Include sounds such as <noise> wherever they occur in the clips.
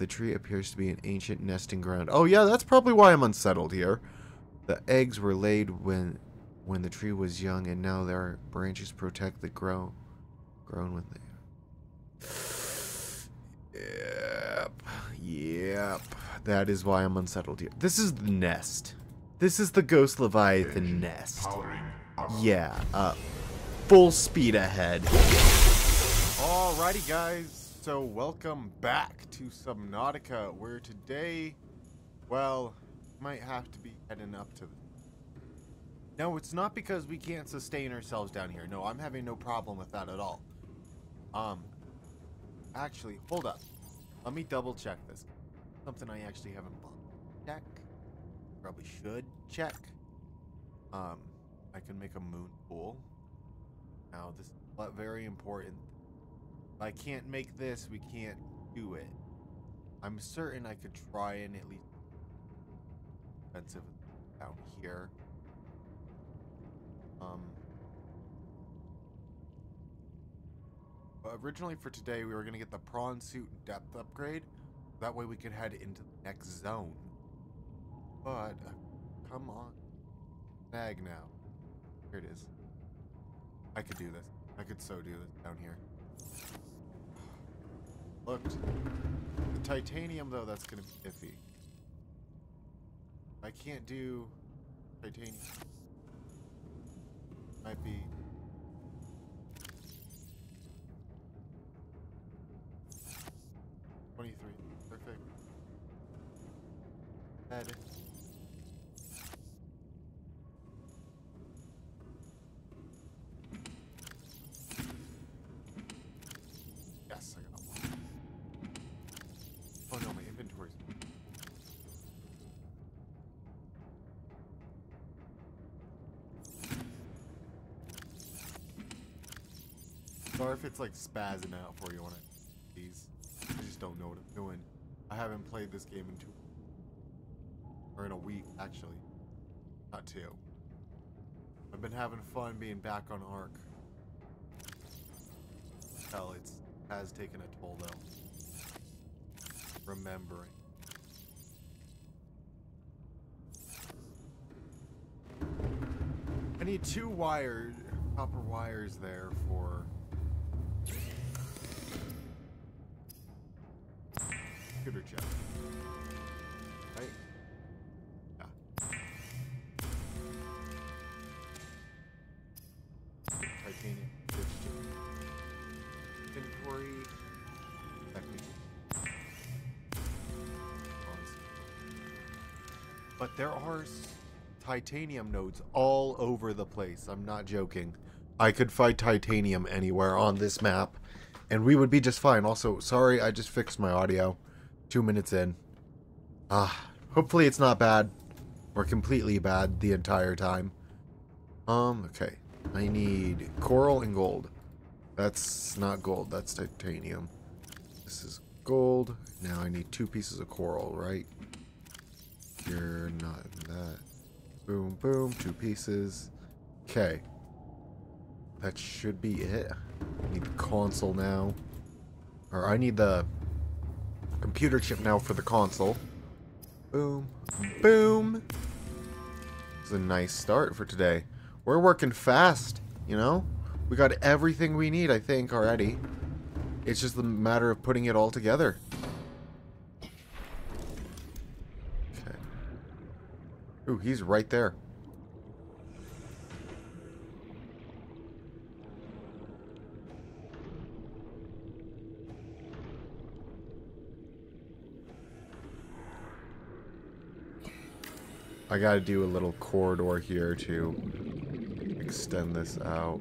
The tree appears to be an ancient nesting ground. Oh yeah, that's probably why I'm unsettled here. The eggs were laid when when the tree was young, and now their branches protect the grow grown when they. Yep, yep. That is why I'm unsettled here. This is the nest. This is the Ghost Leviathan nest. Yeah, uh, full speed ahead. Alrighty, guys. So, welcome back to Subnautica, where today, well, might have to be heading up to. No, it's not because we can't sustain ourselves down here. No, I'm having no problem with that at all. Um, actually, hold up. Let me double check this. Something I actually haven't. Check. Probably should check. Um, I can make a moon pool. Now, this is very important. I can't make this, we can't do it. I'm certain I could try and at least expensive down here. Um, originally for today, we were gonna get the prawn suit depth upgrade. That way we could head into the next zone. But uh, come on, snag now. Here it is. I could do this. I could so do this down here. Looked. The titanium, though, that's gonna be iffy. I can't do titanium. Might be. Sorry if it's like spazzing out for you on it. Please. I just don't know what I'm doing. I haven't played this game in two or in a week actually. Not two. I've been having fun being back on Ark. Hell, it's has taken a toll though. Remembering. I need two wires, copper wires there for computer chip. Right? Yeah. Titanium. Inventory. But there are titanium nodes all over the place. I'm not joking. I could find titanium anywhere on this map, and we would be just fine. Also, sorry, I just fixed my audio. Two minutes in. Ah, hopefully it's not bad. Or completely bad the entire time. Um, okay. I need coral and gold. That's not gold, that's titanium. This is gold. Now I need two pieces of coral, right? You're not that. Boom, boom, two pieces. Okay. That should be it. I need the console now. Or I need the computer chip now for the console. Boom, boom. It's a nice start for today. We're working fast, you know? We got everything we need, I think, already. It's just a matter of putting it all together. Okay. Ooh, he's right there. I gotta do a little corridor here to extend this out.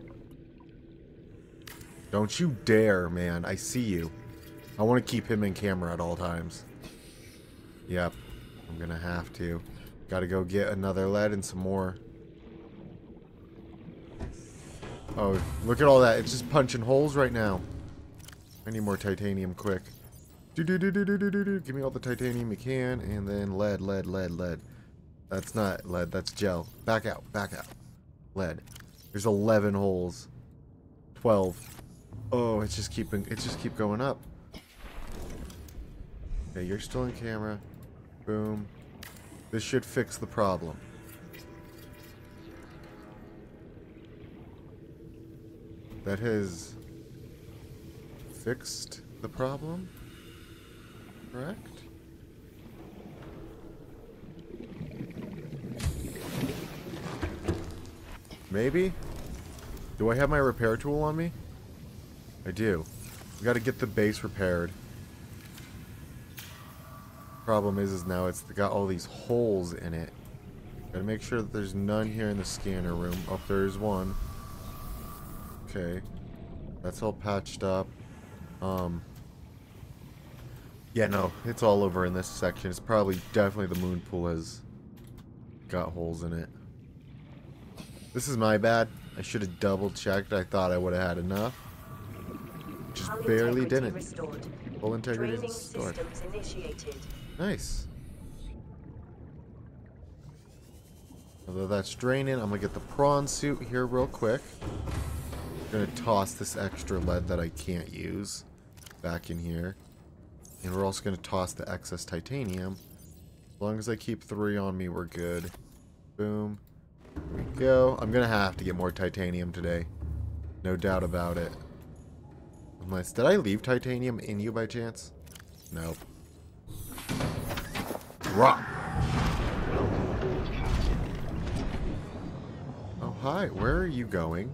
Don't you dare, man. I see you. I want to keep him in camera at all times. Yep. I'm gonna have to. Gotta go get another lead and some more. Oh, look at all that. It's just punching holes right now. I need more titanium quick. Do do do do do do do. Give me all the titanium you can, and then lead, lead, lead, lead. That's not lead. That's gel. Back out. Back out. Lead. There's 11 holes. 12. Oh, it's just keeping. It's just keep going up. Okay, you're still in camera. Boom. This should fix the problem. That has fixed the problem? Correct? Maybe? Do I have my repair tool on me? I do. We gotta get the base repaired. Problem is, is now it's got all these holes in it. Gotta make sure that there's none here in the scanner room. Oh, there's one. Okay. That's all patched up. Um. Yeah, no, it's all over in this section. It's probably, definitely the moon pool has got holes in it. This is my bad. I should have double checked. I thought I would have had enough. Just barely didn't. Restored. Full integrity Draining restored. Nice. Although that's draining, I'm gonna get the prawn suit here real quick. gonna toss this extra lead that I can't use back in here. And we're also gonna toss the excess titanium. As long as I keep three on me, we're good. Boom. There we go. I'm gonna have to get more titanium today. No doubt about it. Unless, did I leave titanium in you by chance? Nope. Drop. Oh, hi. Where are you going?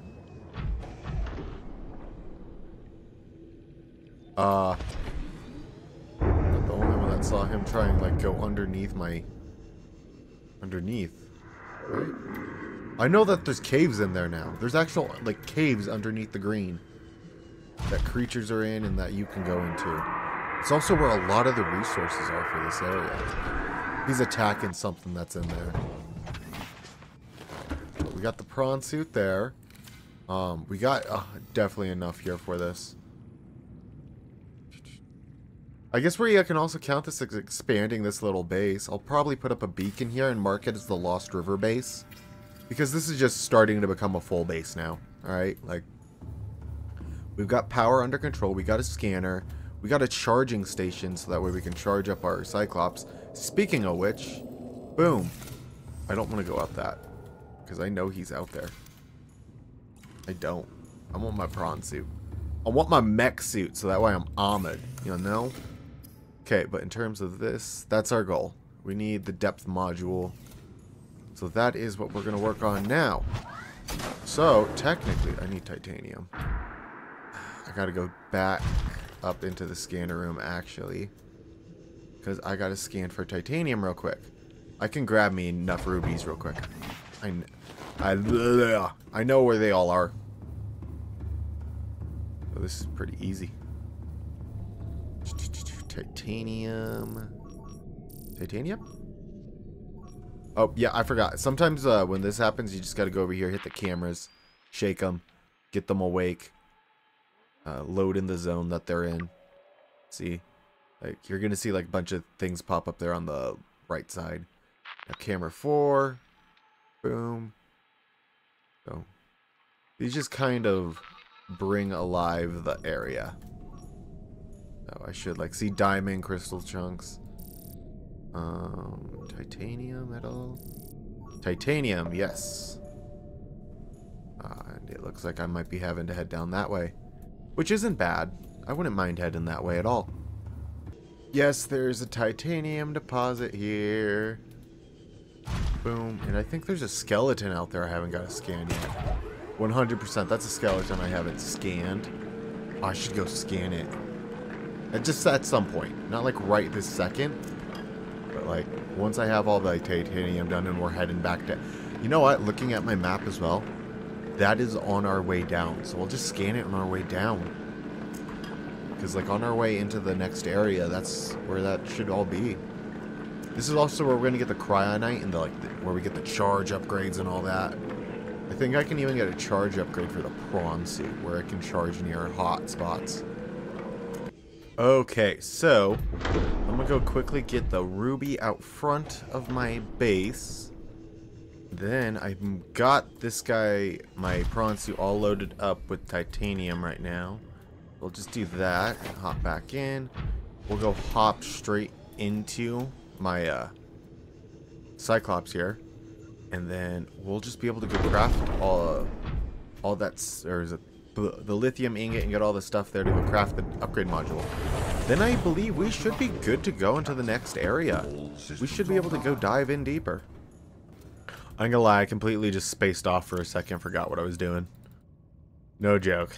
Uh. The only one that saw him try and, like, go underneath my... Underneath. I know that there's caves in there now. There's actual, like, caves underneath the green. That creatures are in and that you can go into. It's also where a lot of the resources are for this area. He's attacking something that's in there. We got the prawn suit there. Um, we got uh, definitely enough here for this. I guess you can also count this as expanding this little base. I'll probably put up a beacon here and mark it as the Lost River base. Because this is just starting to become a full base now. Alright, like... We've got power under control. We got a scanner. We got a charging station so that way we can charge up our Cyclops. Speaking of which, boom. I don't want to go out that. Because I know he's out there. I don't. I want my prawn suit. I want my mech suit so that way I'm armored. You know? Okay, but in terms of this, that's our goal. We need the depth module. So that is what we're going to work on now. So, technically, I need titanium. I got to go back up into the scanner room, actually. Because I got to scan for titanium real quick. I can grab me enough rubies real quick. I, I, I know where they all are. So this is pretty easy. Titanium. Titanium? Oh, yeah, I forgot. Sometimes uh, when this happens, you just got to go over here, hit the cameras, shake them, get them awake, uh, load in the zone that they're in. See? Like, you're going to see like a bunch of things pop up there on the right side. Now, camera 4. Boom. So, these just kind of bring alive the area. Oh, I should like see diamond crystal chunks. Um, titanium at all? Titanium, yes. Uh, and it looks like I might be having to head down that way. Which isn't bad. I wouldn't mind heading that way at all. Yes, there's a titanium deposit here. Boom. And I think there's a skeleton out there I haven't got a scan yet. 100%. That's a skeleton I haven't scanned. I should go scan it. Just at some point. Not like right this second. But like, once I have all the titanium done and we're heading back to... You know what? Looking at my map as well. That is on our way down. So we'll just scan it on our way down. Because like on our way into the next area, that's where that should all be. This is also where we're going to get the cryonite and the, like the, where we get the charge upgrades and all that. I think I can even get a charge upgrade for the prawn suit where I can charge near hot spots. Okay, so I'm gonna go quickly get the ruby out front of my base. Then I've got this guy, my prawn suit, all loaded up with titanium right now. We'll just do that hop back in. We'll go hop straight into my uh, Cyclops here, and then we'll just be able to go craft all uh, all that's or is it the, lithium ingot and get all the stuff there to go craft the upgrade module. Then I believe we should be good to go into the next area. We should be able to go dive in deeper. I'm gonna lie, I completely just spaced off for a second, forgot what I was doing. No joke.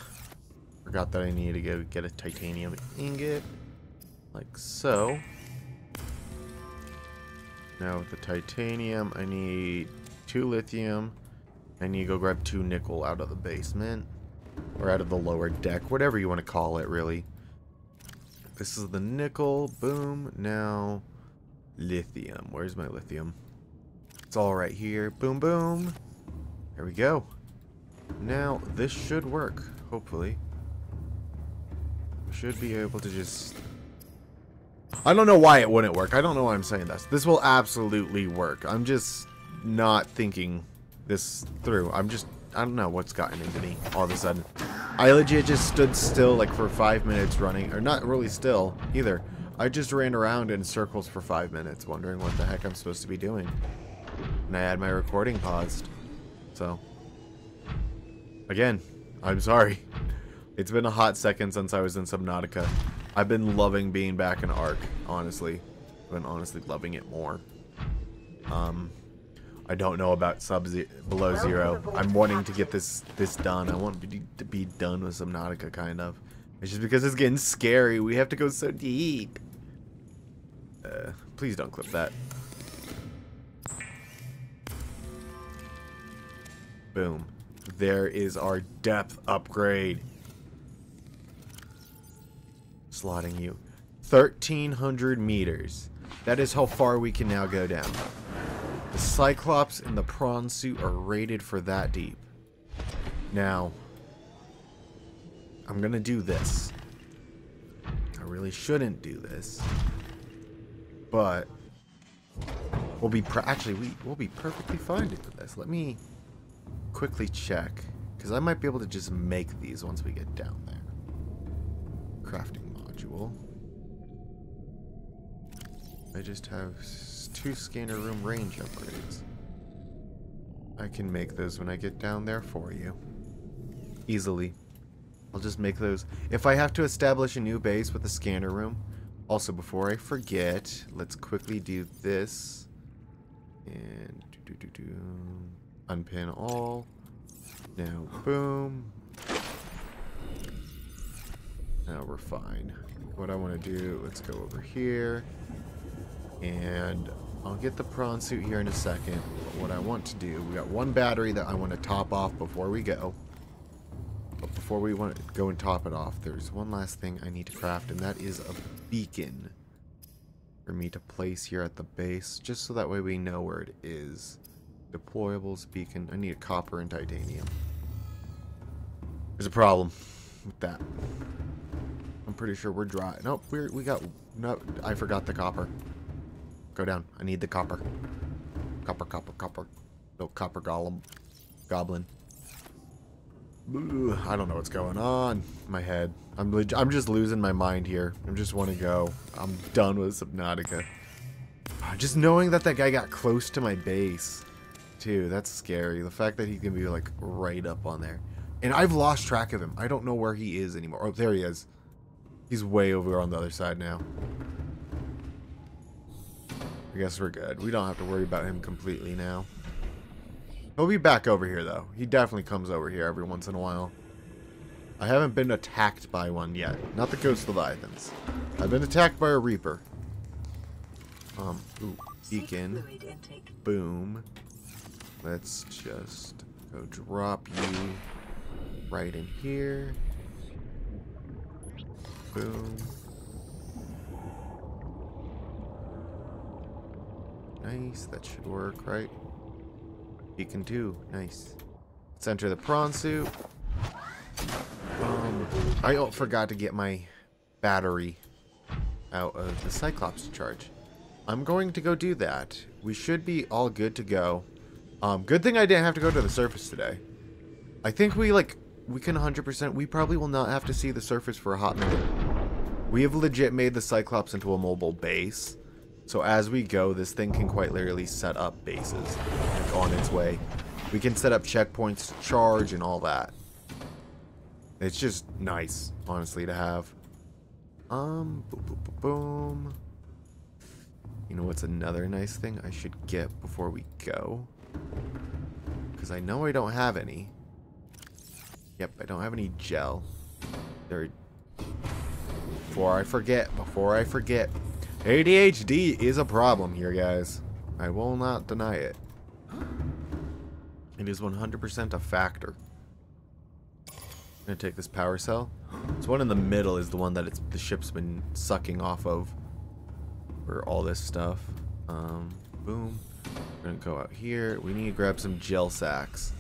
Forgot that I needed to go get a titanium ingot. Like so. Now with the titanium, I need two lithium. I need to go grab two nickel out of the basement. Or out of the lower deck, whatever you want to call it, really. This is the nickel. Boom. Now, lithium. Where's my lithium? It's all right here. Boom, boom. There we go. Now, this should work, hopefully. Should be able to just... I don't know why it wouldn't work. I don't know why I'm saying this. This will absolutely work. I'm just not thinking this through. I'm just... I don't know what's gotten into me all of a sudden. I legit just stood still like for five minutes running. Or not really still, either. I just ran around in circles for five minutes, wondering what the heck I'm supposed to be doing. And I had my recording paused. So, again, I'm sorry. It's been a hot second since I was in Subnautica. I've been loving being back in Ark, honestly. I've been honestly loving it more. Um, I don't know about sub -ze below zero. I'm wanting to get this this done. I want to be done with Subnautica, kind of. It's just because it's getting scary. We have to go so deep. Uh, please don't clip that. Boom. There is our depth upgrade. Slotting you. 1,300 meters. That is how far we can now go down. The Cyclops and the prawn suit are rated for that deep. Now, I'm gonna do this. I really shouldn't do this. But, we'll be, actually, we, we'll be perfectly fine doing this. Let me quickly check. Because I might be able to just make these once we get down there. Crafting module. I just have two scanner room range upgrades. I can make those when I get down there for you. Easily. I'll just make those. If I have to establish a new base with a scanner room, also before I forget, let's quickly do this. And do do do do unpin all. Now, boom. Now we're fine. What I want to do, let's go over here. And I'll get the prawn suit here in a second. But what I want to do, we got one battery that I want to top off before we go. But before we want to go and top it off, there's one last thing I need to craft, and that is a beacon for me to place here at the base, just so that way we know where it is. Deployables, beacon. I need a copper and titanium. There's a problem with that. I'm pretty sure we're dry. Nope, we we got... No, I forgot the copper. Go down. I need the copper. Copper, copper, copper. No copper golem. Goblin. I don't know what's going on my head. I'm I'm just losing my mind here. I just want to go. I'm done with Subnautica. Just knowing that that guy got close to my base too. That's scary. The fact that he can be like right up on there. And I've lost track of him. I don't know where he is anymore. Oh, there he is. He's way over on the other side now. I guess we're good. We don't have to worry about him completely now. He'll be back over here, though. He definitely comes over here every once in a while. I haven't been attacked by one yet. Not the Ghost Leviathans. I've been attacked by a Reaper. Um, ooh, beacon. Boom. Let's just go drop you right in here. Boom. Nice, that should work, right? You can do, nice. Let's enter the prawn suit. Um, I forgot to get my battery out of the Cyclops charge. I'm going to go do that. We should be all good to go. Um, good thing I didn't have to go to the surface today. I think we, like, we can 100%, we probably will not have to see the surface for a hot minute. We have legit made the Cyclops into a mobile base. So as we go, this thing can quite literally set up bases like on its way. We can set up checkpoints, charge, and all that. It's just nice, honestly, to have. Um, boom, boom, boom, boom. You know what's another nice thing I should get before we go? Because I know I don't have any. Yep, I don't have any gel. There. Before I forget, before I forget. ADHD is a problem here, guys. I will not deny it. It is 100% a factor. I'm gonna take this power cell. This one in the middle is the one that it's, the ship's been sucking off of. For all this stuff. Um, boom. We're gonna go out here. We need to grab some gel sacks.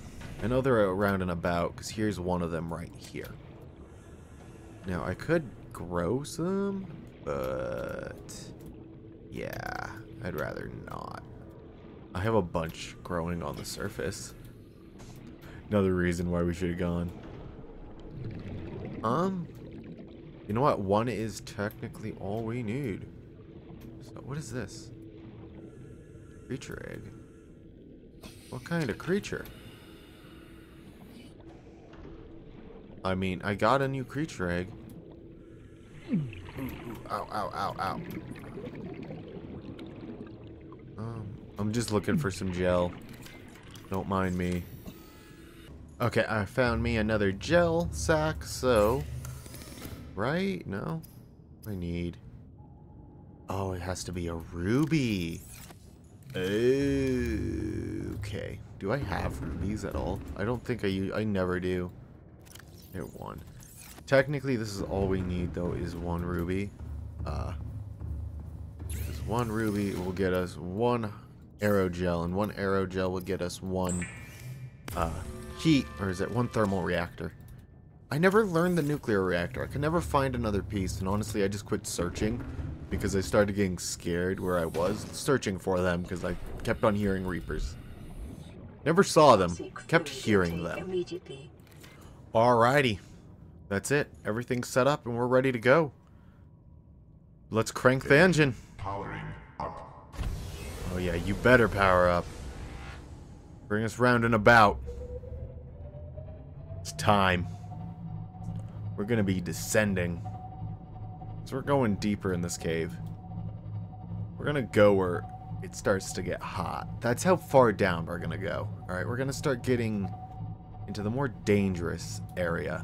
I know they're around and about, because here's one of them right here. Now, I could grow some, but... Yeah, I'd rather not. I have a bunch growing on the surface. Another reason why we should have gone. Um, you know what? One is technically all we need. So, what is this? Creature egg. What kind of creature? I mean, I got a new creature egg. Ooh, ooh, ow, ow, ow, ow. Um, I'm just looking for some gel. Don't mind me. Okay, I found me another gel sack, so... Right? No? I need... Oh, it has to be a ruby. Okay. Do I have rubies at all? I don't think I use... I never do. Here, one. Technically, this is all we need, though, is one ruby. Uh, one ruby will get us one aerogel, and one aerogel will get us one uh, heat, or is it one thermal reactor? I never learned the nuclear reactor. I could never find another piece, and honestly, I just quit searching because I started getting scared where I was, searching for them because I kept on hearing Reapers. Never saw them, kept hearing them. Alrighty. That's it. Everything's set up and we're ready to go. Let's crank the engine. Powering. Oh yeah, you better power up. Bring us round and about. It's time. We're gonna be descending. So we're going deeper in this cave. We're gonna go where it starts to get hot. That's how far down we're gonna go. Alright, we're gonna start getting into the more dangerous area.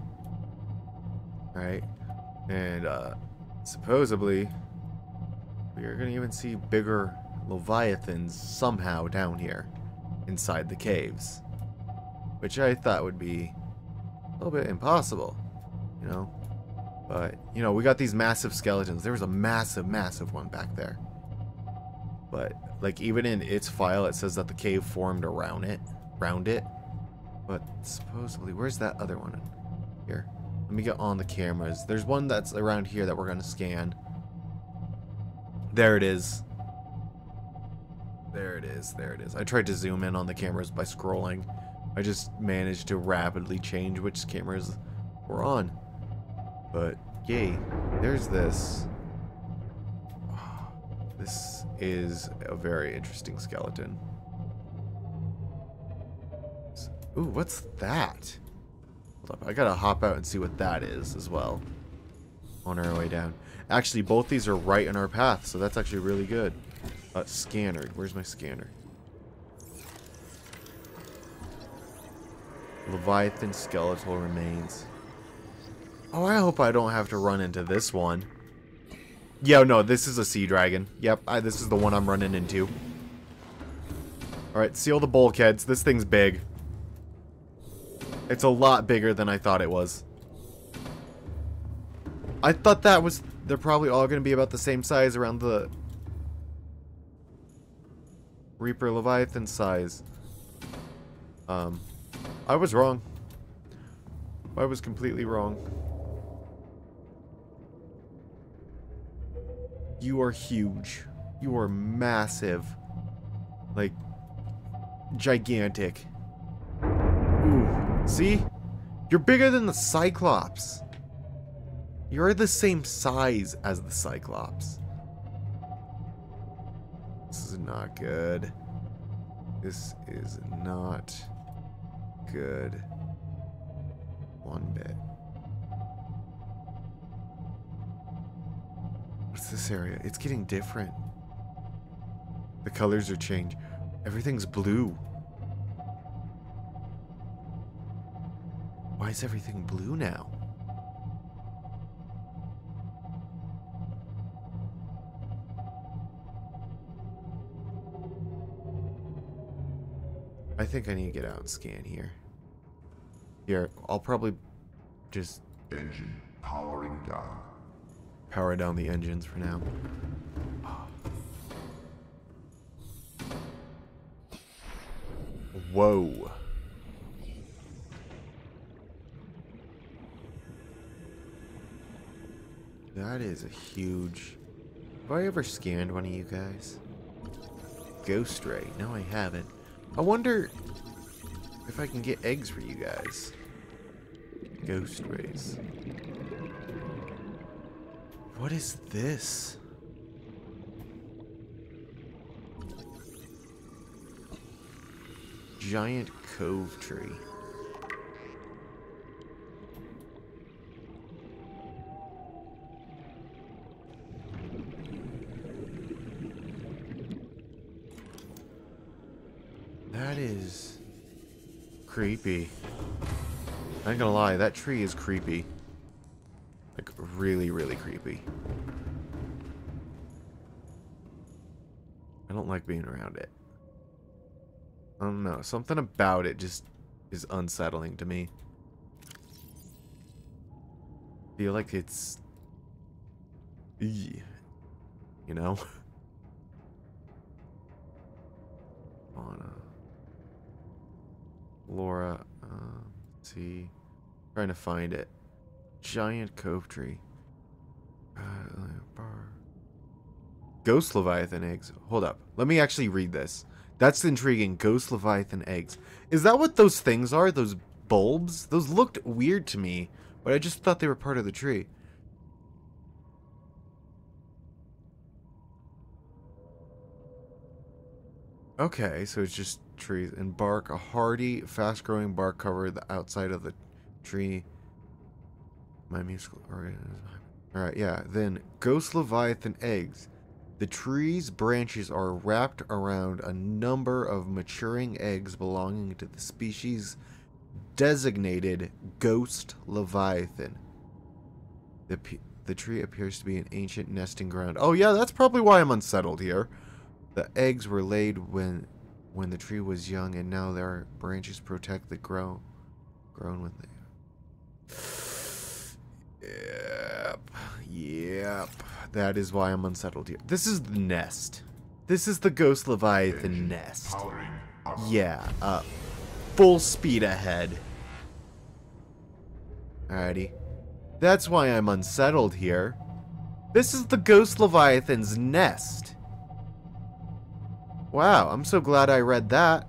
Alright? And uh, supposedly, we are to even see bigger leviathans somehow down here inside the caves. Which I thought would be a little bit impossible, you know? But, you know, we got these massive skeletons. There was a massive, massive one back there. But, like, even in its file, it says that the cave formed around it. Around it. But supposedly, where's that other one? Here. Let me get on the cameras. There's one that's around here that we're going to scan. There it is. There it is. There it is. I tried to zoom in on the cameras by scrolling. I just managed to rapidly change which cameras were on. But, yay. There's this. <sighs> This is a very interesting skeleton. Ooh, what's that? Hold up, I gotta hop out and see what that is as well. On our way down. Actually, both these are right in our path, so that's actually really good. Uh, scanner. Where's my scanner? Leviathan skeletal remains. Oh, I hope I don't have to run into this one. Yo, no, this is a sea dragon. Yep, I, this is the one I'm running into. Alright, seal the bulkheads. This thing's big. It's a lot bigger than I thought it was. I thought that was... They're probably all going to be about the same size around the... Reaper Leviathan size. Um, I was wrong. I was completely wrong. You are huge. You are massive. Like, gigantic. Ooh. See? You're bigger than the Cyclops. You're the same size as the Cyclops. Not good. This is not good. One bit. What's this area? It's getting different. The colors are changed. Everything's blue. Why is everything blue now? Think I need to get out and scan here. Here, I'll probably just Engine powering down. power down the engines for now. Whoa. That is a huge... Have I ever scanned one of you guys? Ghost Ray. No, I haven't. I wonder if I can get eggs for you guys. Ghost Rays. What is this? Giant cove tree. That is creepy. I ain't gonna lie, that tree is creepy. Like, really, really creepy. I don't like being around it. I don't know. Something about it just is unsettling to me. feel like it's... You know? <laughs> Anna. Laura. Uh, let's see. Trying to find it. Giant cove tree. Uh, bar. Ghost Leviathan eggs. Hold up. Let me actually read this. That's intriguing. Ghost Leviathan eggs. Is that what those things are? Those bulbs? Those looked weird to me, but I just thought they were part of the tree. Okay, so it's just trees and bark. A hardy, fast-growing bark cover the outside of the tree. My musical organism. Alright, yeah. Then, Ghost Leviathan eggs. The tree's branches are wrapped around a number of maturing eggs belonging to the species designated Ghost Leviathan. The, the tree appears to be an ancient nesting ground. Oh yeah, that's probably why I'm unsettled here. The eggs were laid when when the tree was young, and now their branches protect the grown grown when they. <sighs> Yep, yep. That is why I'm unsettled here. This is the nest. This is the Ghost Leviathan nest. Yeah, uh, full speed ahead. Alrighty. That's why I'm unsettled here. This is the Ghost Leviathan's nest. Wow, I'm so glad I read that.